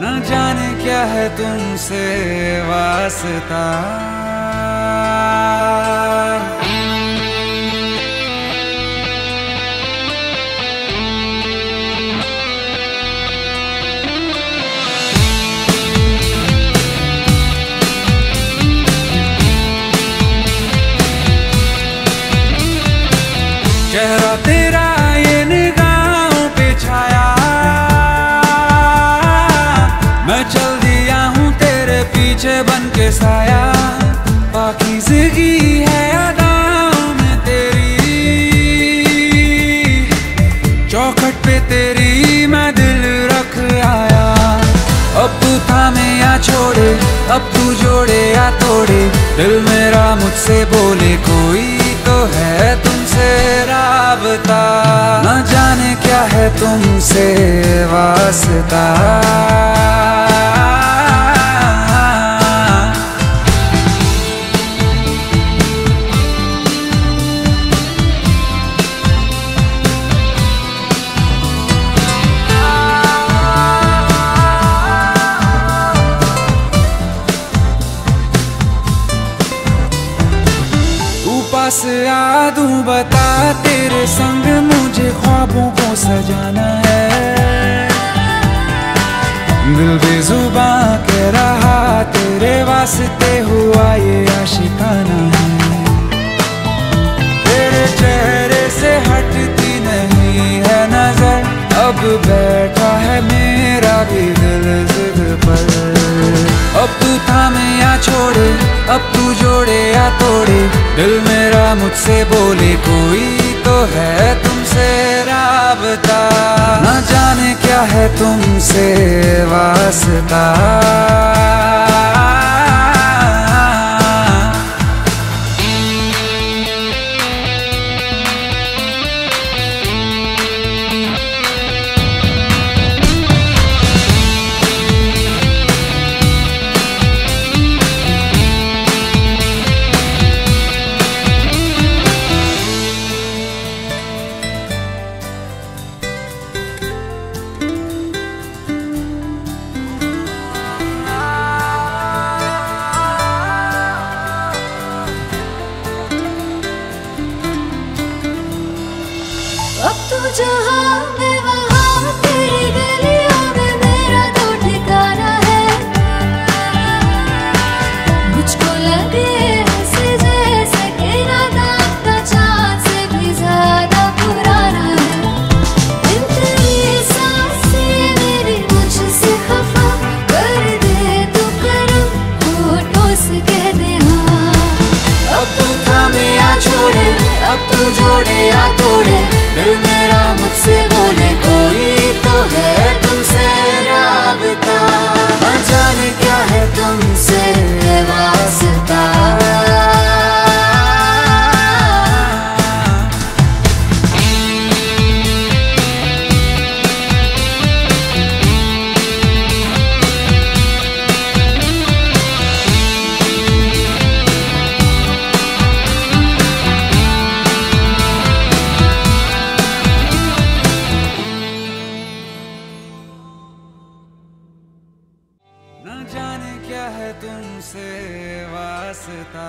न जाने क्या है तुमसे वास्ता। चेहरा तेरा साया बाकी ज़िंदगी है अदाओं तेरी। चौखट पे तेरी मैं दिल रख आया। अब तू थामे या छोड़े, अब तू जोड़े या तोड़े। दिल मेरा मुझसे बोले, कोई तो है तुमसे राबता। न जाने क्या है तुमसे वास्ता। बता, तेरे संग मुझे ख्वाबों को सजाना है। दिल बेजुबा कह रहा, तेरे वास्ते हुआ ये आशिकाना है। तेरे चेहरे से हटती नहीं है नज़र, अब बैठा है मेरा भी दिल पर। अब तू थामे या छोड़े, अब तू तोड़े। दिल मेरा मुझसे बोले, कोई तो है तुमसे राबता। न जाने क्या है तुमसे वास्ता। अब तू जहाँ से वास्ता।